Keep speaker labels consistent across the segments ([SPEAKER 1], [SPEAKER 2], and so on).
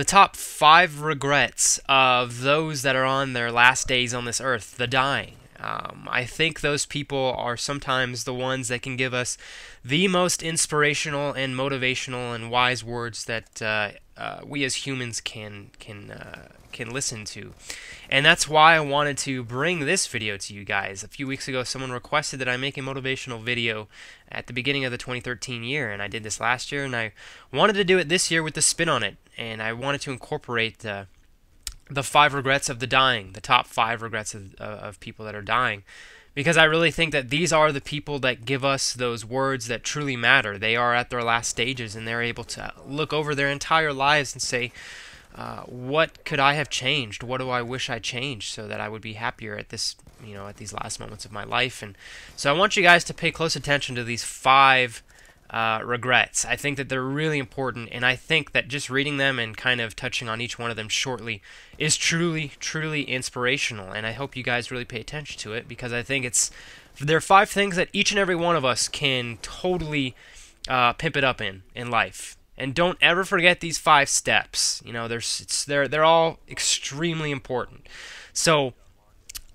[SPEAKER 1] the top five regrets of those that are on their last days on this earth, the dying. Um, I think those people are sometimes the ones that can give us the most inspirational and motivational and wise words that uh, uh, we as humans can can uh, can listen to. And that's why I wanted to bring this video to you guys. A few weeks ago, someone requested that I make a motivational video at the beginning of the 2013 year, and I did this last year, and I wanted to do it this year with the spin on it, and I wanted to incorporate the the five regrets of the dying, the top five regrets of, of people that are dying because I really think that these are the people that give us those words that truly matter. They are at their last stages and they're able to look over their entire lives and say, uh, what could I have changed? What do I wish I changed so that I would be happier at this, you know, at these last moments of my life? And so I want you guys to pay close attention to these five uh, regrets. I think that they're really important, and I think that just reading them and kind of touching on each one of them shortly is truly, truly inspirational. And I hope you guys really pay attention to it because I think it's there are five things that each and every one of us can totally uh, pimp it up in in life. And don't ever forget these five steps. You know, there's they're they're all extremely important. So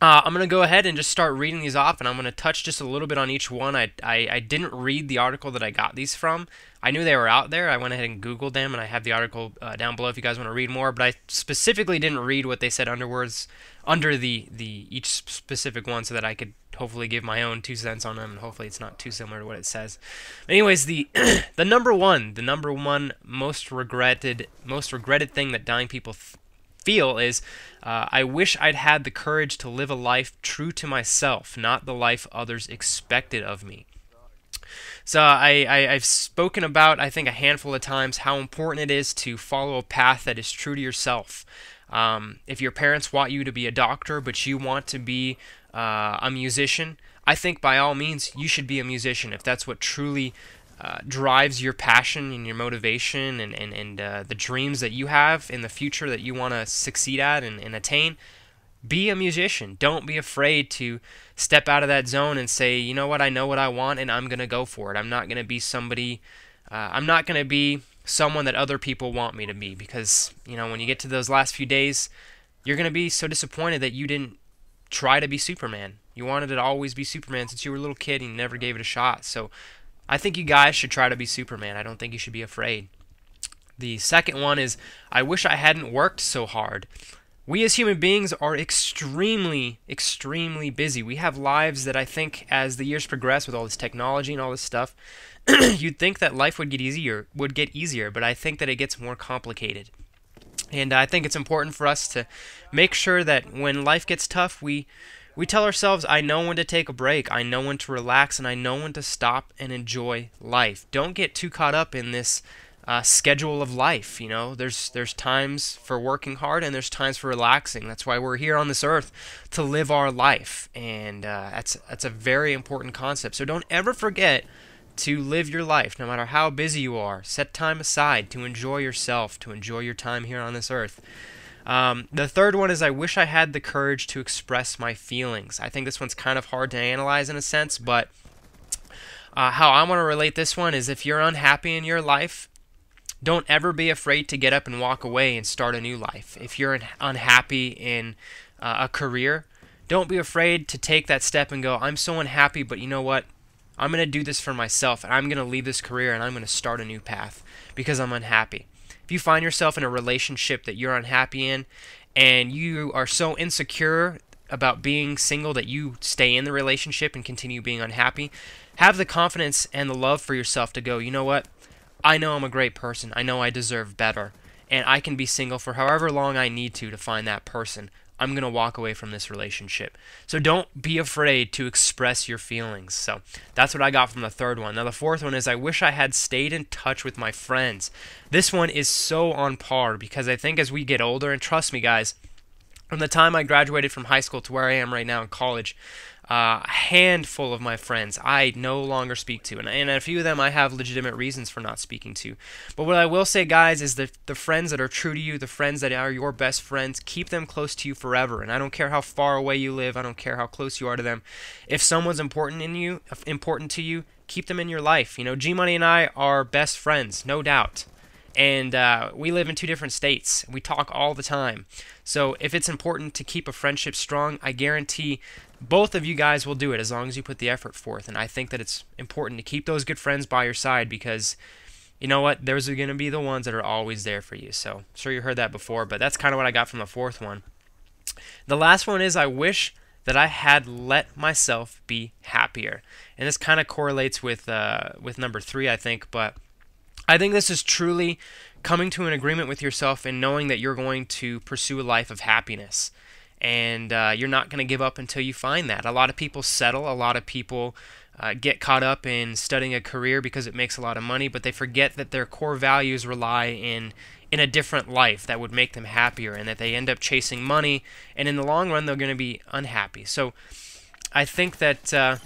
[SPEAKER 1] uh, I'm going to go ahead and just start reading these off, and I'm going to touch just a little bit on each one. I, I, I, didn't read the article that I got these from. I knew they were out there. I went ahead and Googled them, and I have the article uh, down below if you guys want to read more. But I specifically didn't read what they said underwards under the, the each specific one so that I could hopefully give my own two cents on them, and hopefully it's not too similar to what it says. anyways, the the number one, the number one most regretted most regretted thing that dying people th- feel is uh, I wish I'd had the courage to live a life true to myself, not the life others expected of me. So I, I, have spoken about, I think, a handful of times how important it is to follow a path that is true to yourself. Um, if your parents want you to be a doctor, but you want to be uh, a musician, I think by all means you should be a musician if that's what truly uh, drives your passion and your motivation and, and, and uh, the dreams that you have in the future that you want to succeed at and, and attain, be a musician. Don't be afraid to step out of that zone and say, you know what, I know what I want and I'm going to go for it. I'm not going to be somebody, uh, I'm not going to be someone that other people want me to be because, you know, when you get to those last few days, you're going to be so disappointed that you didn't try to be Superman. You wanted to always be Superman since you were a little kid and you never gave it a shot. So I think you guys should try to be Superman. I don't think you should be afraid. The second one is I wish I hadn't worked so hard. We as human beings are extremely, extremely busy. We have lives that I think as the years progress with all this technology and all this stuff, you'd think that life would get easier, would get easier, but I think that it gets more complicated. And I think it's important for us to make sure that when life gets tough, we we tell ourselves, I know when to take a break, I know when to relax, and I know when to stop and enjoy life. Don't get too caught up in this uh, schedule of life. You know, there's there's times for working hard and there's times for relaxing. That's why we're here on this earth to live our life, and uh, that's that's a very important concept. So don't ever forget to live your life, no matter how busy you are. Set time aside to enjoy yourself, to enjoy your time here on this earth. Um, the third one is I wish I had the courage to express my feelings. I think this one's kind of hard to analyze in a sense, but uh, how I want to relate this one is if you're unhappy in your life, don't ever be afraid to get up and walk away and start a new life. If you're unhappy in uh, a career, don't be afraid to take that step and go, I'm so unhappy, but you know what? I'm going to do this for myself, and I'm going to leave this career and I'm going to start a new path because I'm unhappy. If you find yourself in a relationship that you're unhappy in and you are so insecure about being single that you stay in the relationship and continue being unhappy, have the confidence and the love for yourself to go, you know what? I know I'm a great person. I know I deserve better. And I can be single for however long I need to to find that person. I'm going to walk away from this relationship. So don't be afraid to express your feelings. So that's what I got from the third one. Now, the fourth one is I wish I had stayed in touch with my friends. This one is so on par because I think as we get older, and trust me, guys, from the time I graduated from high school to where I am right now in college, uh, a handful of my friends I no longer speak to, and, and a few of them I have legitimate reasons for not speaking to. But what I will say, guys, is that the friends that are true to you, the friends that are your best friends, keep them close to you forever. And I don't care how far away you live, I don't care how close you are to them. If someone's important in you, important to you, keep them in your life. You know, G Money and I are best friends, no doubt. and uh, we live in two different states. We talk all the time. So if it's important to keep a friendship strong, I guarantee both of you guys will do it as long as you put the effort forth. And I think that it's important to keep those good friends by your side because you know what? Those are going to be the ones that are always there for you. So, I'm sure you heard that before, but that's kind of what I got from the fourth one. The last one is I wish that I had let myself be happier. And this kind of correlates with uh, with number three, I think. But I think this is truly coming to an agreement with yourself and knowing that you're going to pursue a life of happiness. And uh, you're not going to give up until you find that. A lot of people settle. A lot of people uh, get caught up in studying a career because it makes a lot of money, but they forget that their core values rely in in a different life that would make them happier, and that they end up chasing money, and in the long run they're going to be unhappy. So, I think that uh,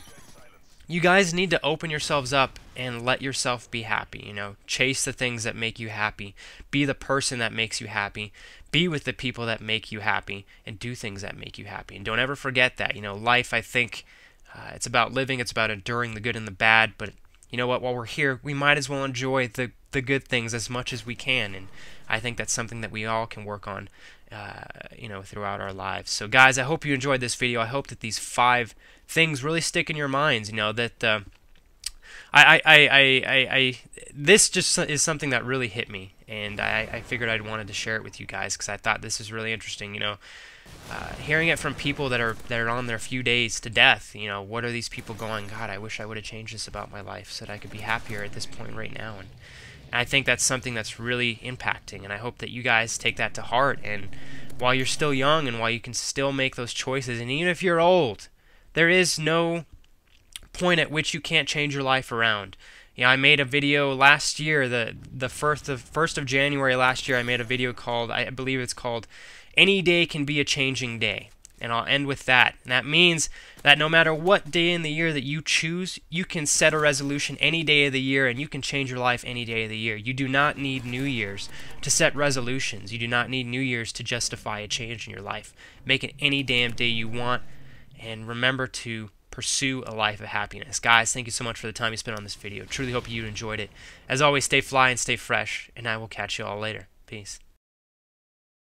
[SPEAKER 1] you guys need to open yourselves up and let yourself be happy. You know, chase the things that make you happy. Be the person that makes you happy. Be with the people that make you happy, and do things that make you happy. And don't ever forget that. You know, life. I think uh, it's about living, it's about enduring the good and the bad, but you know what? While we're here, we might as well enjoy the, the good things as much as we can, and I think that's something that we all can work on, uh, you know, throughout our lives. So, guys, I hope you enjoyed this video. I hope that these five things really stick in your minds. You know that. Uh, I, I, I, I, I, this just is something that really hit me, and I, I figured I'd wanted to share it with you guys because I thought this is really interesting. You know, uh, hearing it from people that are that are on their few days to death, you know, what are these people going? God, I wish I would have changed this about my life so that I could be happier at this point right now. And, and I think that's something that's really impacting, and I hope that you guys take that to heart. And while you're still young, and while you can still make those choices, and even if you're old, there is no point at which you can't change your life around. You know, I made a video last year, the the first of first of January last year. I made a video called, I believe it's called any day can be a changing day. And I'll end with that. And that means that no matter what day in the year that you choose, you can set a resolution any day of the year and you can change your life any day of the year. You do not need New Year's to set resolutions. You do not need New Year's to justify a change in your life. Make it any damn day you want. And remember to pursue a life of happiness. Guys, thank you so much for the time you spent on this video. Truly hope you enjoyed it. As always, stay fly and stay fresh. And I will catch you all later. Peace.